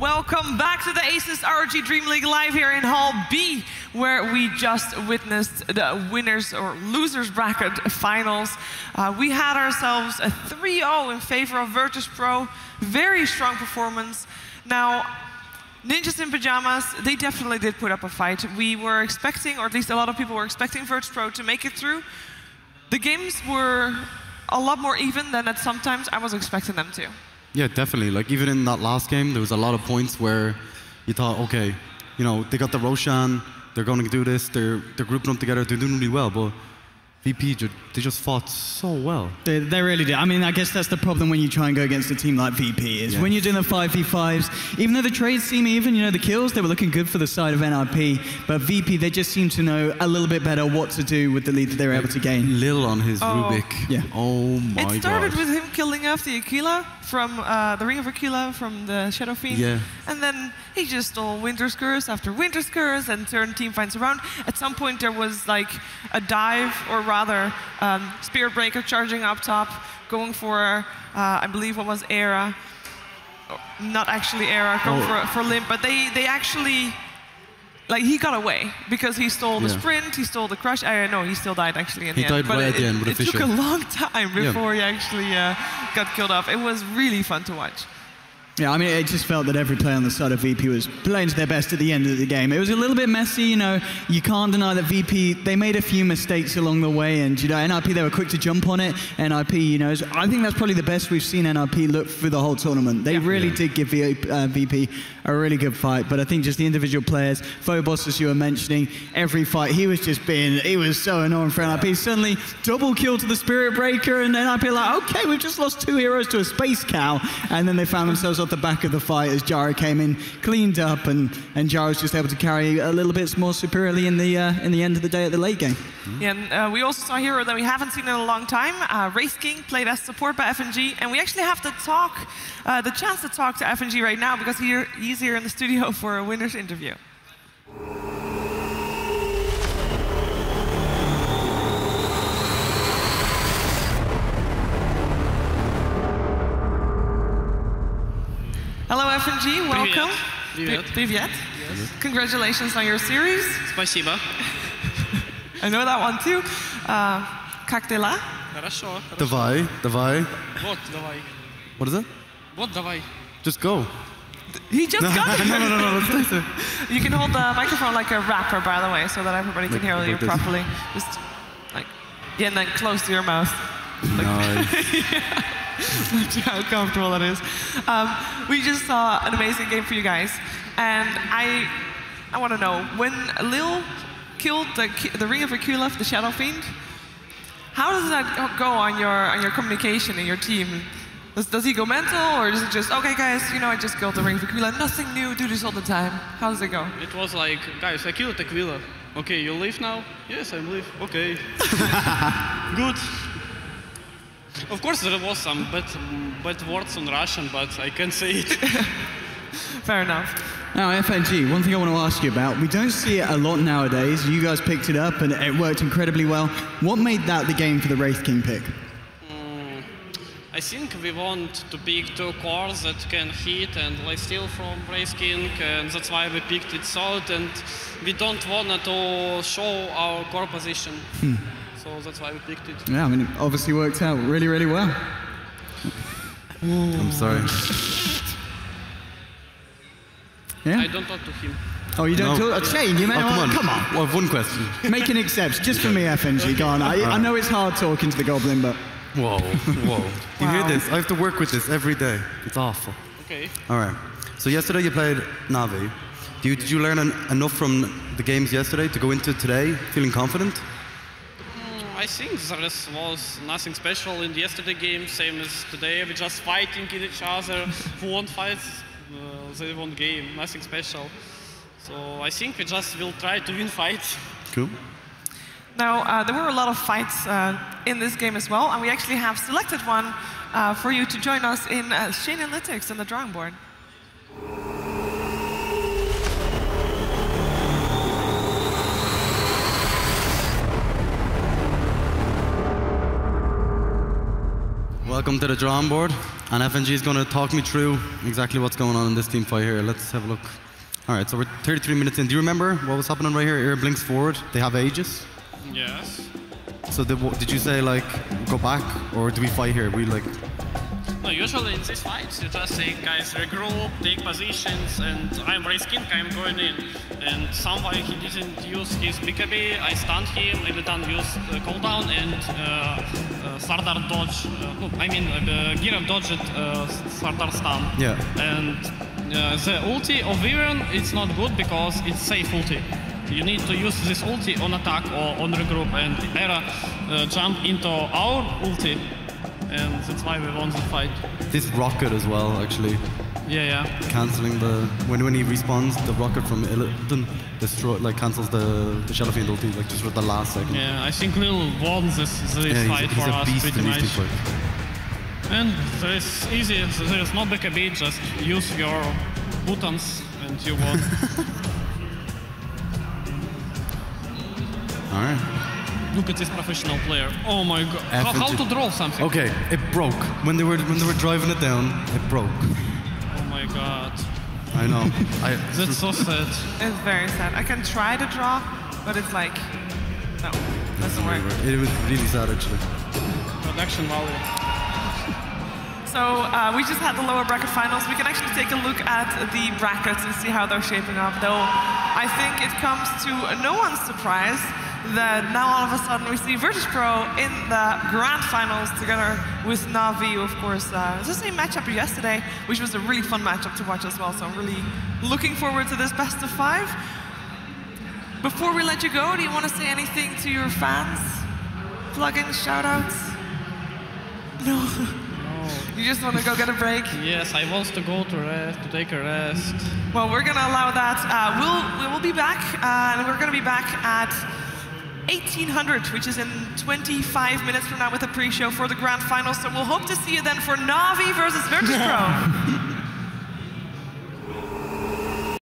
Welcome back to the ASUS ROG Dream League live here in Hall B, where we just witnessed the winners or losers bracket finals. Uh, we had ourselves a 3-0 in favor of Virtus Pro. Very strong performance. Now, Ninjas in Pajamas, they definitely did put up a fight. We were expecting, or at least a lot of people were expecting Virtus Pro to make it through. The games were a lot more even than at sometimes I was expecting them to. Yeah, definitely. Like even in that last game, there was a lot of points where you thought, okay, you know, they got the Roshan, they're going to do this, they're they're grouping them together, they're doing really well, but VP, they just fought so well. They, they really did. I mean, I guess that's the problem when you try and go against a team like VP, is when you're doing the 5v5s, even though the trades seem even, you know, the kills, they were looking good for the side of NIP, but VP, they just seem to know a little bit better what to do with the lead that they were able to gain. Lil on his Oh. Rubik. Yeah. Oh my god. It started with him killing off the Aquila from uh, the Ring of Aquila from the Shadow Fiend. Yeah. And then he just stole Winter's Curse after Winter's Curse and turned team fights around. At some point, there was like a dive, or rather, um, Spirit Breaker charging up top, going for, uh, I believe, what was Era. Not actually Era, going Oh. for, for Limmp, but they, they actually. Like he got away because he stole the Yeah. sprint, he stole the crush. I know he still died actually in He the died end. But right at it, the end with a it took a long time Yeah. before he actually uh, got killed off. It was really fun to watch. Yeah, I mean, it just felt that every player on the side of VP was playing to their best at the end of the game. It was a little bit messy, you know. You can't deny that VP, they made a few mistakes along the way, and, you know, NIP, they were quick to jump on it. NIP, you know, is- I think that's probably the best we've seen NIP look through the whole tournament. They really did give v, uh, VP a really good fight, but I think just the individual players, Phobos, as you were mentioning, every fight, he was just being, he was so annoying for NIP. Suddenly, double kill to the Spirit Breaker, and NIP like, okay, we've just lost two heroes to a Space Cow, and then they found themselves off the back of the fight as Jaro came in, cleaned up, and, and Jara was just able to carry a little bit more superiorly in the, uh, in the end of the day at the late game. Yeah, and uh, we also saw a hero that we haven't seen in a long time. Uh, Wraith King played as support by FNG, and we actually have to talk, uh, the chance to talk to FNG right now because he, he's here in the studio for a winner's interview. Hello FNG, welcome. Привет. Pri- Привет. Congratulations on your series. Спасибо. I know that one too. Uh, как дела? Хорошо. хорошо. Davai, Davai. Вот, давай. What is it? Вот, давай. Just go. He just got it. no, no, no, no. Let's take it. You can hold the microphone like a rapper, by the way, so that everybody can Like- hear like you this. properly. Just like, yeah, and then close to your mouth. Nice. That's how comfortable that is. Um, we just saw an amazing game for you guys, and I, I want to know when Lil killed the the Ring of Aquila, the Shadow Fiend. How does that go- go on your on your communication in your team? Does, does he go mental, or is it just okay, guys? You know, I just killed the Ring of Aquila. Nothing new. Do this all the time. How does it go? It was like, guys, I killed Aquila. Okay, you leave now? Yes, I leave. Okay. Good. Of course, there was some bad, bad words on Russian, but I can't say it. Fair enough. Now, FNG, one thing I want to ask you about, we don't see it a lot nowadays. You guys picked it up and it worked incredibly well. What made that the game for the Wraith King pick? Hmm, I think we want to pick two cores that can hit and lay steal from Wraith King, and that's why we picked it solid, and we don't want to show our core position. So that's why we picked it. Yeah, I mean, it obviously worked out really, really well. I'm sorry. Yeah. I don't talk to him. Oh, you don't No. talk? Shane, you may Oh, come on. come on. Well, one question. Make an exception, just for me, FNG. Go on. I, I know it's hard talking to the Goblin, but Whoa, whoa. You hear this? I have to work with this every day. It's awful. Okay. All right. So yesterday you played Navi. Do you, did you learn en- enough from the games yesterday to go into today feeling confident? I think there is- was nothing special in the yesterday game, same as today. We're just fighting in each other. Who won fights, uh, they won game. Nothing special. So I think we just will try to win fights. Cool. Now, uh, there were a lot of fights uh, in this game as well, and we actually have selected one uh, for you to join us in uh, Shane Analytics on the drawing board. Welcome to the drawing board. And FNG is going to talk me through exactly what's going on in this team fight here. Let's have a look. All right, so we're 33 minutes in. Do you remember what was happening right here? Air blinks forward. They have Aegis. Yes. So did, did you say like go back or do we fight here? We like No, usually in these fights, you just say, guys, regroup, take positions, and I'm risking, I'm going in. And somebody he didn't use his BKB, I stunned him, I didn't use uh, cooldown, and uh, uh, Sardar dodge, uh, no, I mean, uh, Gira dodged uh, Sardar stun. Yeah. And uh, the ulti of Vivian, it's not good because it's safe ulti. You need to use this ulti on attack or on regroup, and Era uh, jump into our ulti, and that's why we won the fight. this rocket as well actually Yeah, yeah. canceling the when when he respawns the rocket from Illidan destroy like cancels the, the Shadow Fiend ulti like just for the last second. Yeah, I think Lil won this, this Yeah, fight he's, he's for a us beast pretty much. team fights. And it's easy, there is no back a BKB, just use your buttons and you won. All right. Look at this professional player. Oh my god. How, how to draw something? Okay, it broke when they were when they were driving it down. It broke. Oh my god. I know. I, That's so sad. It's very sad. I can try to draw, but it's like, no, doesn't work. It was really sad actually. Production value. So uh, we just had the lower bracket finals. We can actually take a look at the brackets and see how they're shaping up. Though I think it comes to no one's surprise that now all of a sudden we see Virtus Pro in the grand finals together with Navi, of course. Uh, it's the same matchup yesterday, which was a really fun matchup to watch as well. So I'm really looking forward to this best of five. Before we let you go, do you want to say anything to your fans? Plugins, shoutouts? No. You just want to go get a break? Yes, I want to go to rest, to take a rest. Well, we're going to allow that. Uh, we'll, we will be back, uh, and we're going to be back at 1800, which is in 25 minutes from now with a pre-show for the grand final. So we'll hope to see you then for Navi versus Virtus Pro.